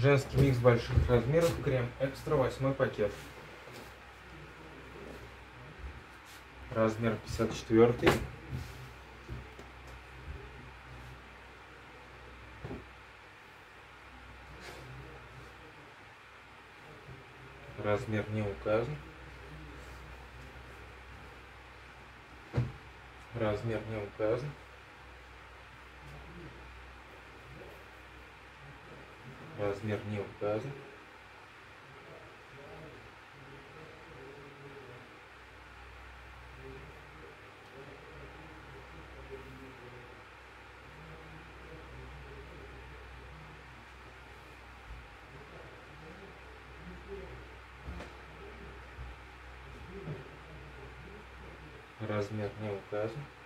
Женский микс больших размеров, крем экстра, восьмой пакет. Размер 54. Размер не указан. Размер не указан. Размер не указан. Размер не указан.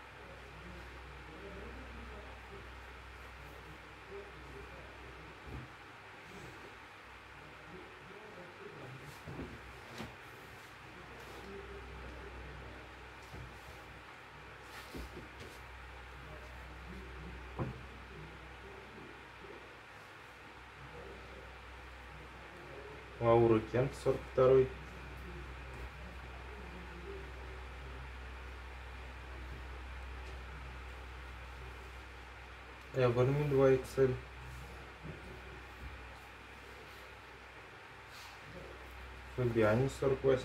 Кент, 42 Эверми 2 XL. Фабиани 48.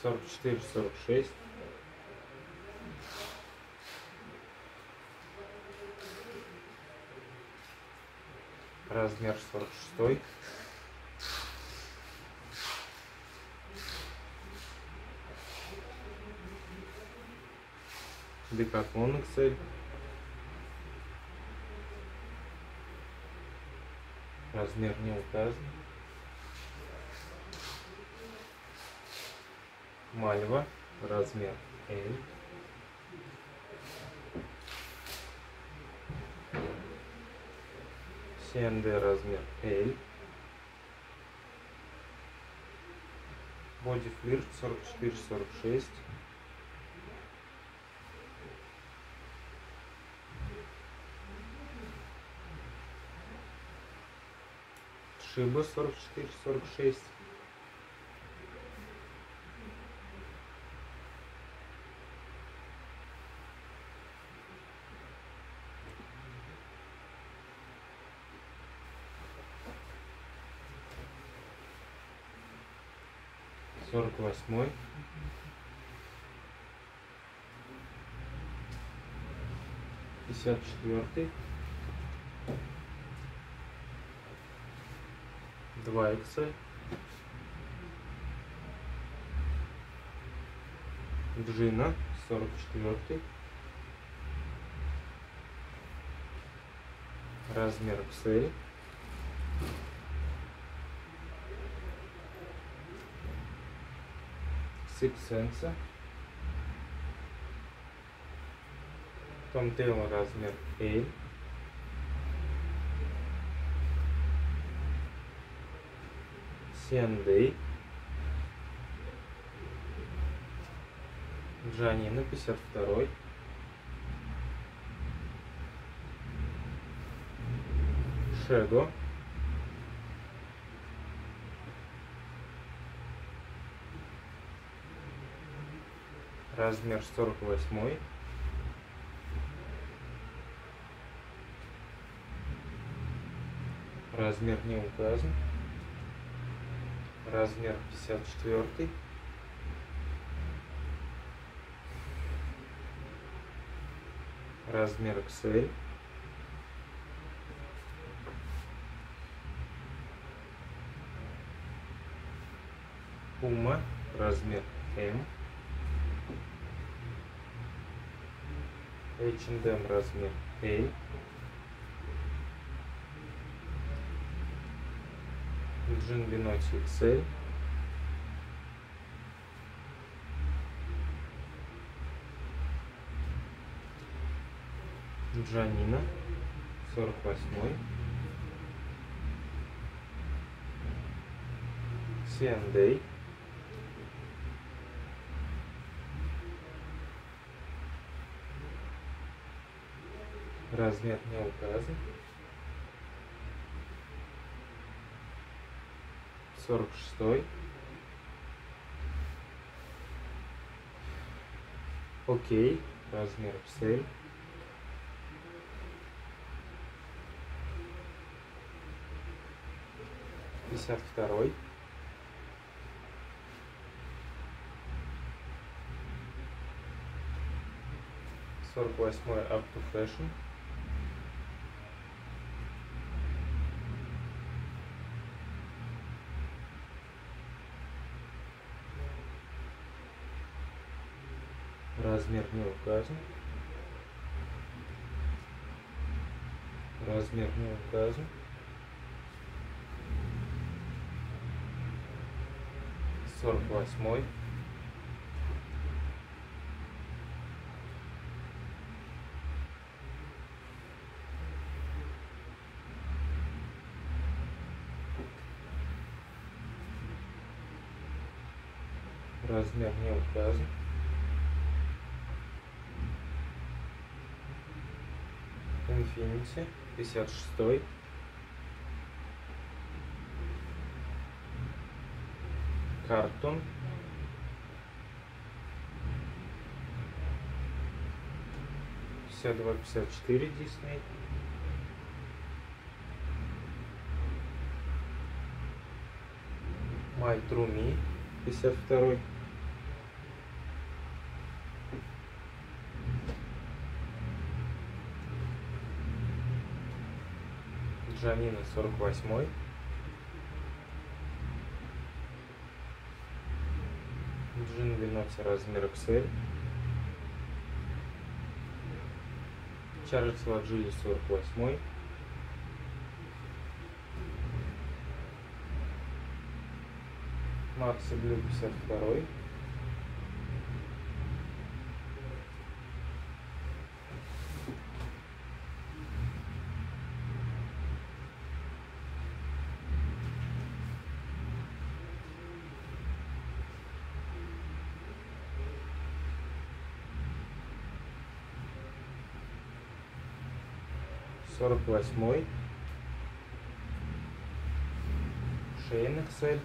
Сорок четыре, сорок шесть. Размер сорок шестой. Декатлон XL. Размер не указан. Мальва. Размер L. CND размер L. Боди флирт 44-46. Шиба 44-46. Сорок восьмой. Пятьдесят четвертый. Два икса. Джина, сорок четвертый. Размер XL. Six Sense. Том Тейлор размер L. Сиандей. Джанина, 52 Шего. Размер 48 Размер не указан. Размер 54 Размер XL. Puma, размер M. H&M размер L. Джин Биночи XL. Джанина, 48 Сиандей. Размер не указан. Сорок шестой. Окей. Размер цель. Пятьдесят второй. Сорок восьмой Up to Fashion. Размер не указан. Размер не указан. Сорок восьмой. Размер не указан. Infinity, 56 Картон. Пятьдесят два, пятьдесят четыре Дисней. Май Труми, пятьдесят второй. Джанина 48 Джин Виноти размер XL Чарльз Ладжили 48 Макси Блю 52 сорок восьмой. Шейн Excel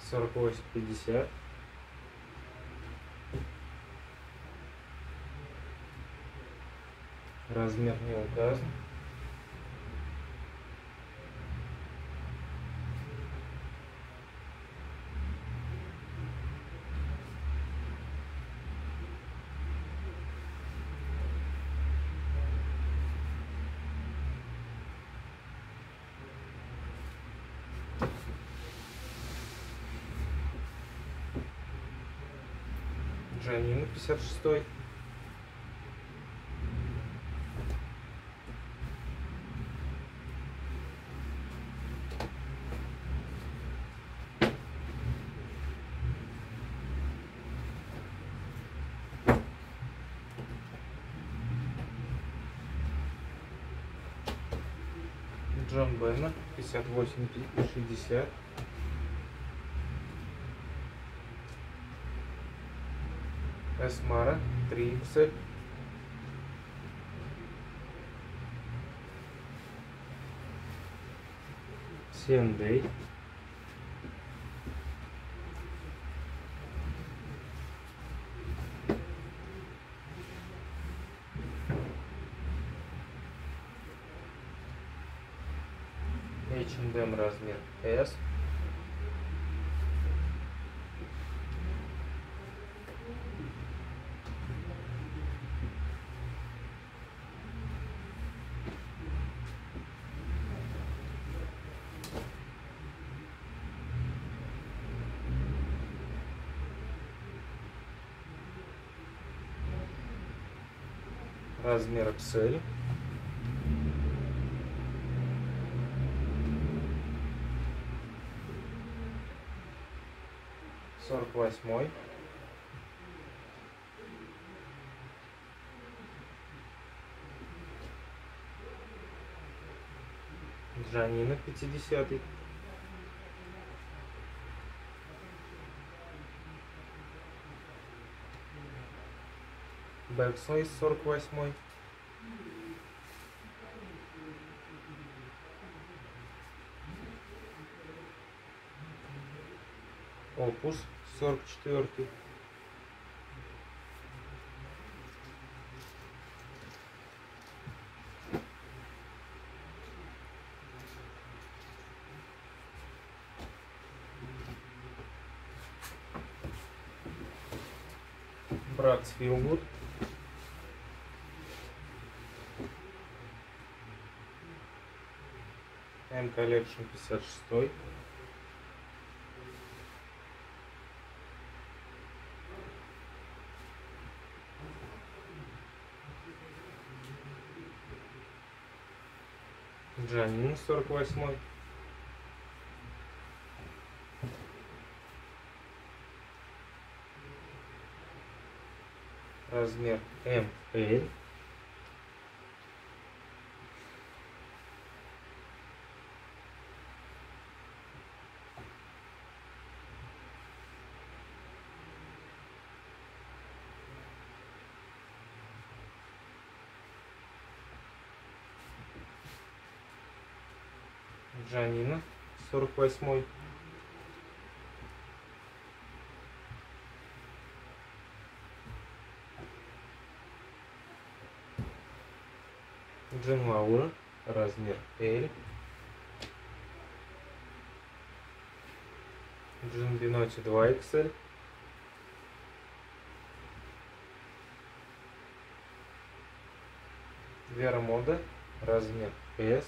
сорок восемь пятьдесят. Размер не указан Джанина 56 Джон Беннет 58 60 Эсмара 3 икс Сендей H&M размер S размер XL. Сорок восьмой. Джанина пятидесятый. Backspace 48. Опус 44. Братс Филгуд. M Collection 56. Джанин 48. Размер ML. Джанина 48. Джин Лаура, размер L. Джин Биноти 2XL. Вера Мода, размер S.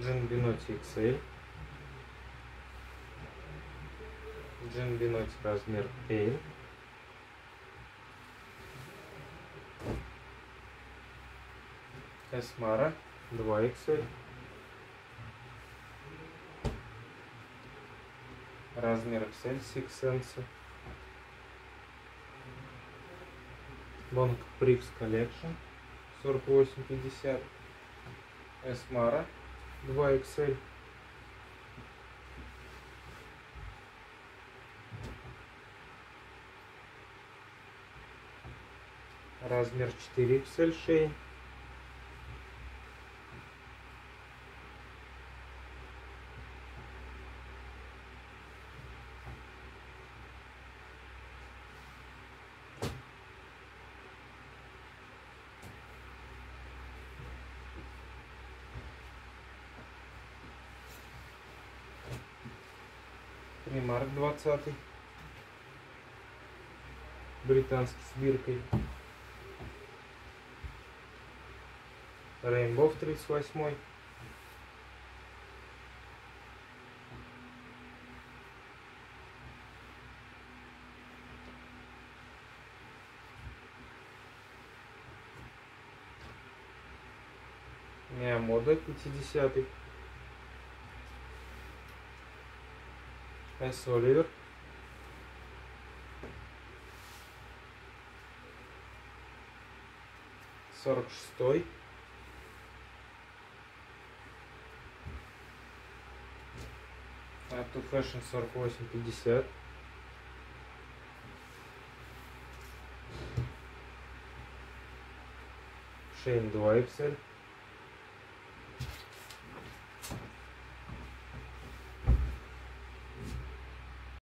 Джин Биноти XL. Джин Биноти размер L. Эсмара 2XL. Размер XL Six Sense. Бонг Прикс Collection 4850. Эсмара 2XL. Размер 4XL шеи. Примарк 20 британский с биркой. Рейнбов 38 Миамода 50 -й. С. Оливер. Сорок шестой. Up to Fashion 4850. Шейн 2 XL.